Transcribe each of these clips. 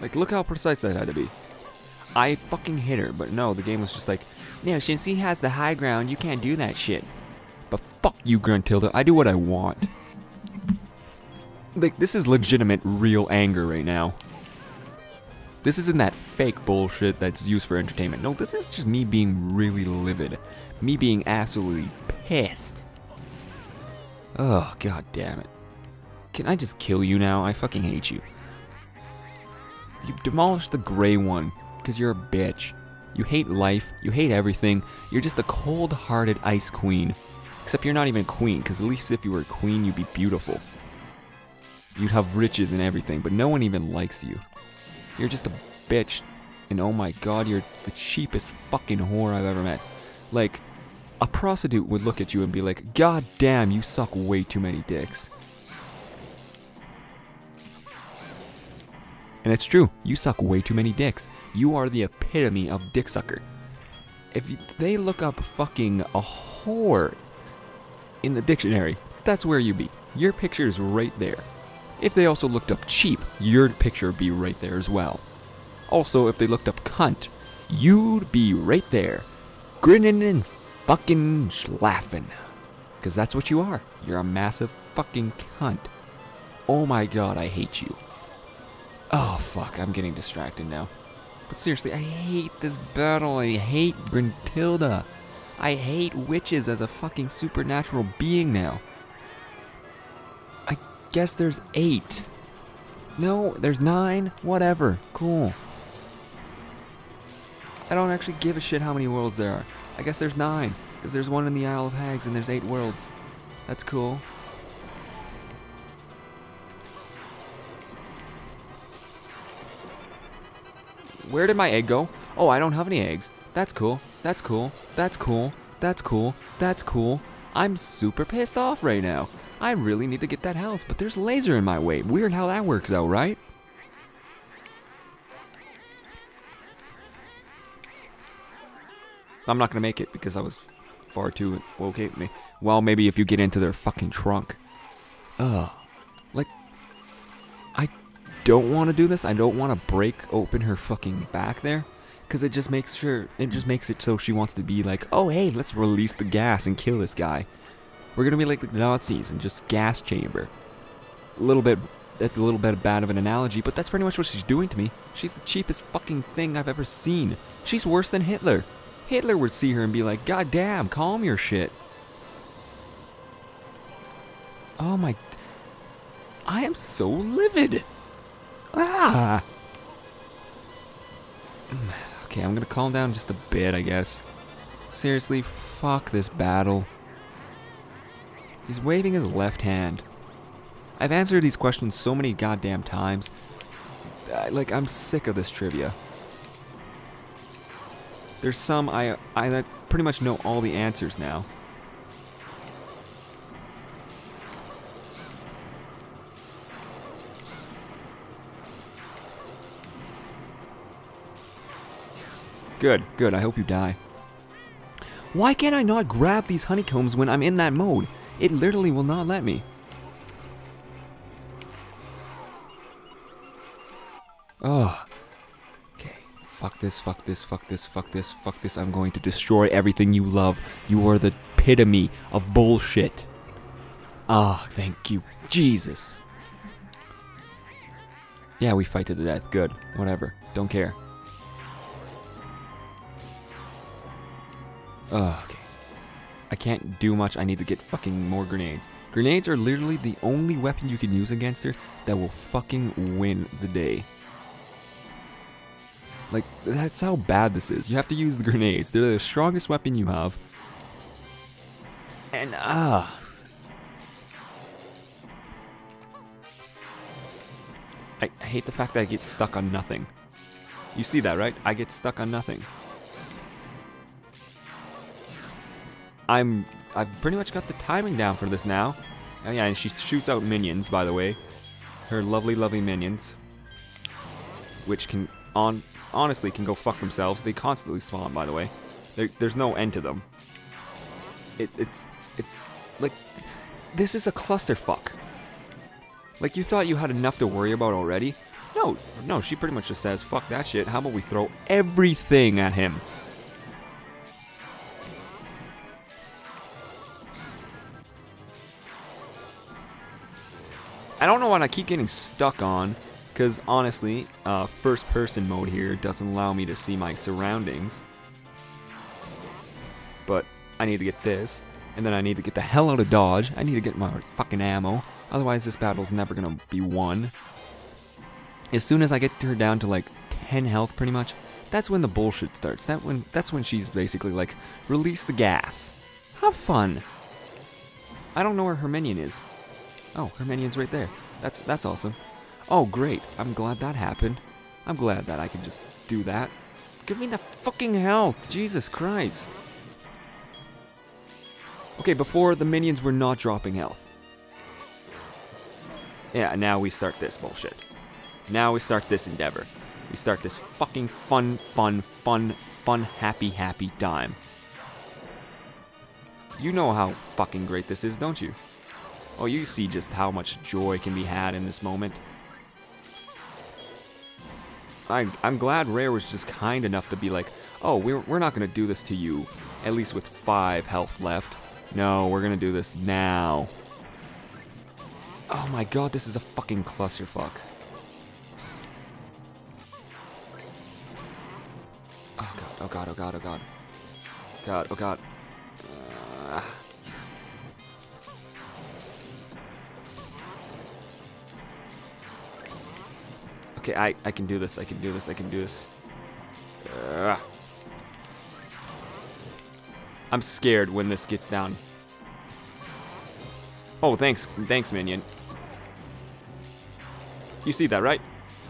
Like, look how precise that had to be. I fucking hit her, but no, the game was just like, no, since he has the high ground, you can't do that shit. But fuck you, Gruntilda. I do what I want. Like, this is legitimate, real anger right now. This isn't that fake bullshit that's used for entertainment. No, this is just me being really livid. Me being absolutely pissed. Oh, god damn it. Can I just kill you now? I fucking hate you. You demolished the gray one because you're a bitch. You hate life, you hate everything. You're just a cold hearted ice queen. Except you're not even a queen, because at least if you were a queen, you'd be beautiful. You'd have riches and everything, but no one even likes you. You're just a bitch, and oh my god, you're the cheapest fucking whore I've ever met. Like, a prostitute would look at you and be like, God damn, you suck way too many dicks. And it's true, you suck way too many dicks. You are the epitome of dick sucker. If they look up fucking a whore in the dictionary, that's where you'd be. Your picture is right there. If they also looked up cheap, your picture would be right there as well. Also, if they looked up cunt, you'd be right there, grinning and fucking laughing. Because that's what you are. You're a massive fucking cunt. Oh my god, I hate you. Oh fuck, I'm getting distracted now. But seriously, I hate this battle. I hate Gruntilda. I hate witches as a fucking supernatural being now. I guess there's eight. No, there's nine. Whatever. Cool. I don't actually give a shit how many worlds there are. I guess there's nine. Because there's one in the Isle of Hags and there's eight worlds. That's cool. Where did my egg go? Oh, I don't have any eggs. That's cool. That's cool. That's cool. That's cool. That's cool. I'm super pissed off right now. I really need to get that house, but there's laser in my way. Weird how that works out, right? I'm not gonna make it because I was far too okay me. Well, maybe if you get into their fucking trunk. Ugh. Don't want to do this. I don't want to break open her fucking back there. Because it just makes sure, it just makes it so she wants to be like, oh hey, let's release the gas and kill this guy. We're gonna be like the Nazis and just gas chamber. A little bit, that's a little bit bad of an analogy, but that's pretty much what she's doing to me. She's the cheapest fucking thing I've ever seen. She's worse than Hitler. Hitler would see her and be like, God damn, calm your shit. Oh my. I am so livid. Ah. Okay, I'm gonna calm down just a bit, I guess. Seriously, fuck this battle. He's waving his left hand. I've answered these questions so many goddamn times. I, like, I'm sick of this trivia. There's some I, I pretty much know all the answers now. Good, good. I hope you die. Why can't I not grab these honeycombs when I'm in that mode? It literally will not let me. Oh. Okay. Fuck this, fuck this, fuck this, fuck this, fuck this. I'm going to destroy everything you love. You are the epitome of bullshit. Ah, oh, thank you. Jesus. Yeah, we fight to the death. Good. Whatever. Don't care. Oh, okay. I can't do much. I need to get fucking more grenades. Grenades are literally the only weapon you can use against her that will fucking win the day. Like, that's how bad this is. You have to use the grenades. They're the strongest weapon you have. And, ah. I, I hate the fact that I get stuck on nothing. You see that, right? I get stuck on nothing. I'm I've pretty much got the timing down for this now. Oh yeah, and she shoots out minions, by the way. Her lovely, lovely minions. Which can, on honestly, can go fuck themselves. They constantly spawn, by the way. There, there's no end to them. It, it's, it's, like, this is a clusterfuck. Like, you thought you had enough to worry about already? No, no, she pretty much just says, fuck that shit. How about we throw everything at him? I don't know what I keep getting stuck on, because honestly, uh, first person mode here doesn't allow me to see my surroundings. But I need to get this, and then I need to get the hell out of dodge. I need to get my fucking ammo, otherwise this battle's never gonna be won. As soon as I get her down to like 10 health pretty much, that's when the bullshit starts. That when that's when she's basically like, release the gas. Have fun. I don't know where her minion is. Oh, her minion's right there. That's that's awesome. Oh, great. I'm glad that happened. I'm glad that I can just do that. Give me the fucking health. Jesus Christ. Okay, before the minions were not dropping health. Yeah, now we start this bullshit. Now we start this endeavor. We start this fucking fun, fun, fun, fun, happy, happy time. You know how fucking great this is, don't you? Oh, you see just how much joy can be had in this moment. I, I'm glad Rare was just kind enough to be like, oh, we're, we're not going to do this to you, at least with 5 health left. No, we're going to do this now. Oh my god, this is a fucking clusterfuck. Oh god, oh god, oh god, oh god. God, oh god. Okay, I, I can do this, I can do this, I can do this. Uh, I'm scared when this gets down. Oh, thanks, thanks, minion. You see that, right?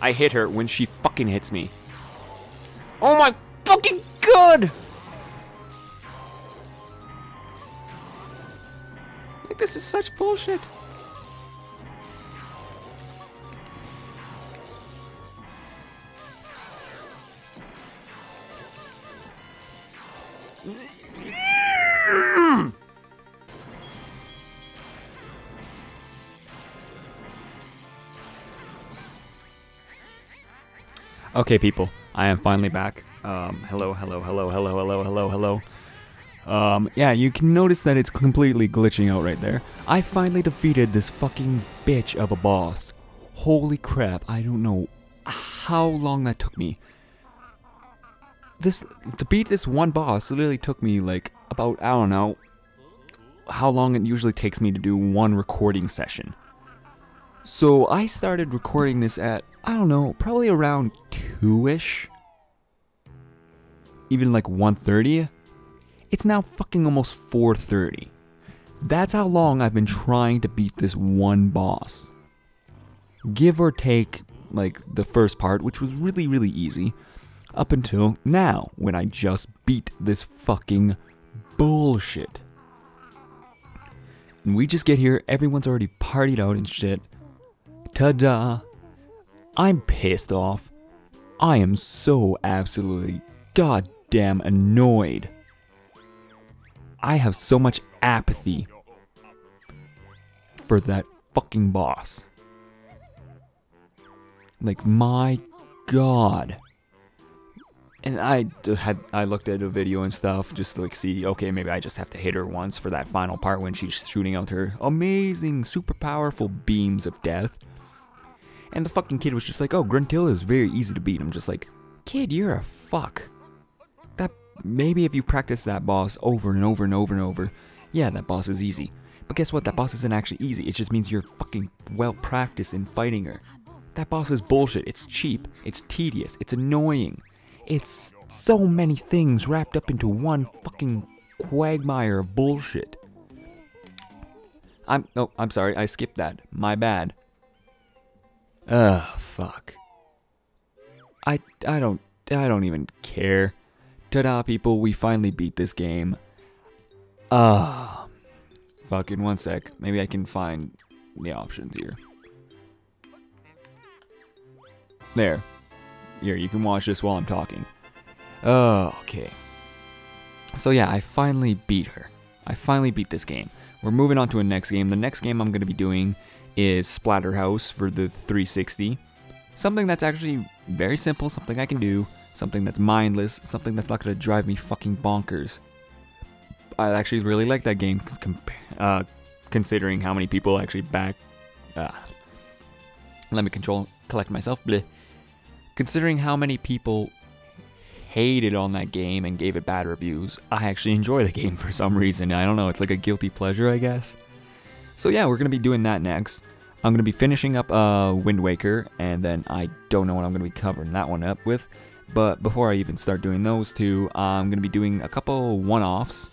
I hit her when she fucking hits me. Oh my fucking god! Like, this is such bullshit. Okay, people, I am finally back. Um, hello, hello, hello, hello, hello, hello, hello. Um, yeah, you can notice that it's completely glitching out right there. I finally defeated this fucking bitch of a boss. Holy crap, I don't know how long that took me. This, to beat this one boss literally took me like about, I don't know, how long it usually takes me to do one recording session. So I started recording this at, I don't know, probably around 2-ish. Even like 1.30. It's now fucking almost 4.30. That's how long I've been trying to beat this one boss. Give or take, like, the first part, which was really, really easy, up until now, when I just beat this fucking bullshit. And we just get here, everyone's already partied out and shit, Ta-da! I'm pissed off. I am so absolutely goddamn annoyed. I have so much apathy for that fucking boss. Like, my god. And I had I looked at a video and stuff just to like see, okay, maybe I just have to hit her once for that final part when she's shooting out her amazing, super powerful beams of death. And the fucking kid was just like, oh, Gruntilda is very easy to beat. I'm just like, kid, you're a fuck. That maybe if you practice that boss over and over and over and over, yeah, that boss is easy. But guess what? That boss isn't actually easy. It just means you're fucking well practiced in fighting her. That boss is bullshit. It's cheap. It's tedious. It's annoying. It's so many things wrapped up into one fucking quagmire of bullshit. I'm oh, I'm sorry. I skipped that. My bad. Ugh, fuck. I, I don't, I don't even care. Ta-da, people, we finally beat this game. Ah. Fucking one sec. Maybe I can find the options here. There. Here, you can watch this while I'm talking. Oh, okay. So yeah, I finally beat her. I finally beat this game. We're moving on to a next game. The next game I'm going to be doing is Splatterhouse for the 360. Something that's actually very simple, something I can do, something that's mindless, something that's not gonna drive me fucking bonkers. I actually really like that game, uh, considering how many people actually back. Uh, let me control, collect myself. Bleh. Considering how many people hated on that game and gave it bad reviews, I actually enjoy the game for some reason. I don't know, it's like a guilty pleasure, I guess. So yeah, we're gonna be doing that next. I'm gonna be finishing up uh, Wind Waker, and then I don't know what I'm gonna be covering that one up with. But before I even start doing those two, I'm gonna be doing a couple one-offs,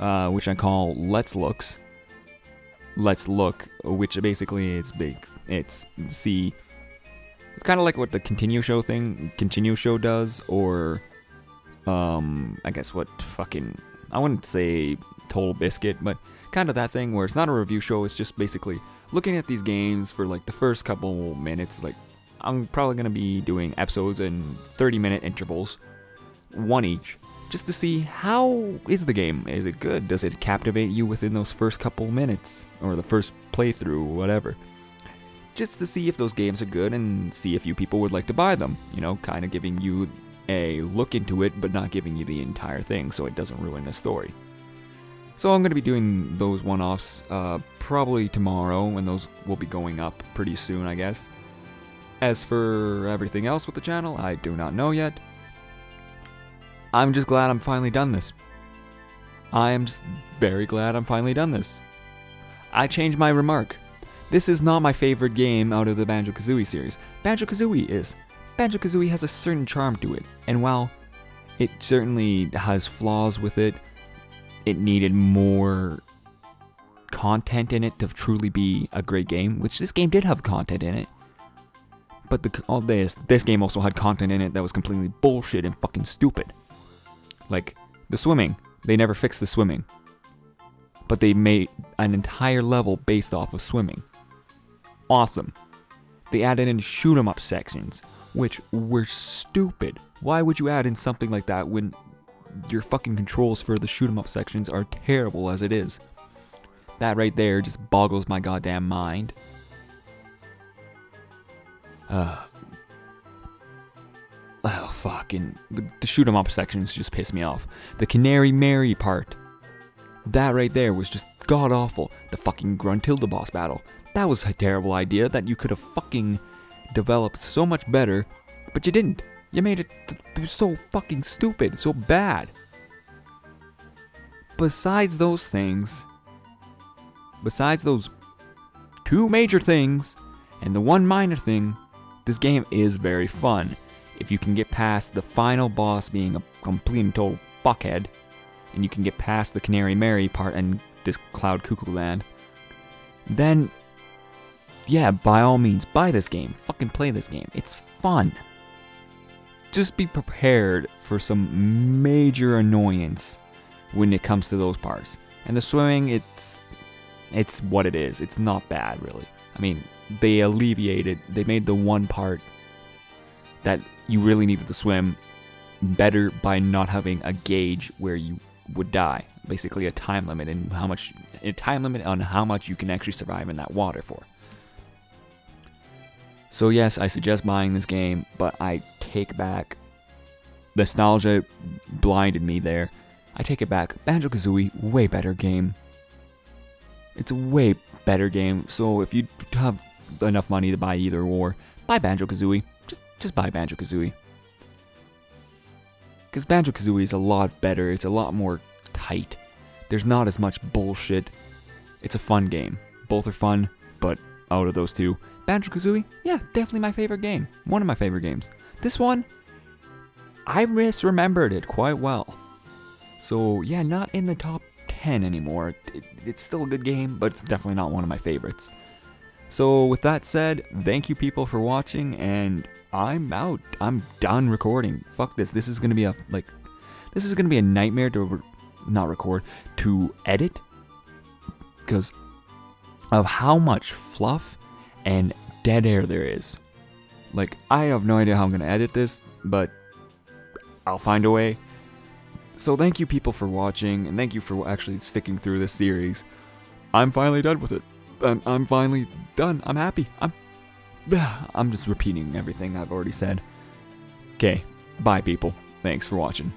uh, which I call Let's Looks. Let's Look, which basically it's big. It's see it's kind of like what the Continue Show thing, Continue Show does, or, um, I guess what fucking, I wouldn't say TotalBiscuit, but kind of that thing where it's not a review show, it's just basically looking at these games for like the first couple minutes, like, I'm probably going to be doing episodes in 30 minute intervals, one each, just to see how is the game? Is it good? Does it captivate you within those first couple minutes, or the first playthrough, whatever just to see if those games are good and see if you people would like to buy them. You know, kind of giving you a look into it, but not giving you the entire thing so it doesn't ruin the story. So I'm going to be doing those one-offs uh, probably tomorrow, and those will be going up pretty soon, I guess. As for everything else with the channel, I do not know yet. I'm just glad I'm finally done this. I am just very glad I'm finally done this. I changed my remark. This is not my favorite game out of the Banjo-Kazooie series. Banjo-Kazooie is. Banjo-Kazooie has a certain charm to it, and while it certainly has flaws with it, it needed more content in it to truly be a great game, which this game did have content in it. But the, all this, this game also had content in it that was completely bullshit and fucking stupid. Like, the swimming. They never fixed the swimming. But they made an entire level based off of swimming awesome. They added in shoot 'em up sections, which were stupid. Why would you add in something like that when your fucking controls for the shoot 'em up sections are terrible as it is? That right there just boggles my goddamn mind. Uh, oh, fucking. The, the shoot 'em up sections just piss me off. The Canary Mary part. That right there was just god awful. The fucking Gruntilda boss battle. That was a terrible idea that you could have fucking developed so much better, but you didn't. You made it so fucking stupid, so bad. Besides those things, besides those two major things and the one minor thing, this game is very fun. If you can get past the final boss being a complete and total fuckhead, and you can get past the Canary Mary part and this Cloud Cuckooland, then yeah, by all means, buy this game. Fucking play this game. It's fun. Just be prepared for some major annoyance when it comes to those parts. And the swimming, it's it's what it is. It's not bad, really. I mean, they alleviated, they made the one part that you really needed to swim better by not having a gauge where you would die. Basically, a time limit and how much a time limit on how much you can actually survive in that water for. So yes, I suggest buying this game, but I take back nostalgia blinded me there. I take it back. Banjo-Kazooie, way better game. It's a way better game. So if you have enough money to buy either or, buy Banjo-Kazooie. Just just buy Banjo-Kazooie. Cuz Banjo-Kazooie is a lot better. It's a lot more tight. There's not as much bullshit. It's a fun game. Both are fun, but out of those two, Banjo-Kazooie, yeah, definitely my favorite game. One of my favorite games. This one, I misremembered it quite well. So yeah, not in the top 10 anymore. It, it's still a good game, but it's definitely not one of my favorites. So with that said, thank you people for watching, and I'm out. I'm done recording. Fuck this. This is gonna be a, like, this is gonna be a nightmare to, re not record, to edit. Because of how much fluff and dead air there is. Like, I have no idea how I'm going to edit this, but I'll find a way. So thank you people for watching, and thank you for actually sticking through this series. I'm finally done with it. I'm, I'm finally done. I'm happy. I'm I'm just repeating everything I've already said. Okay, bye people. Thanks for watching.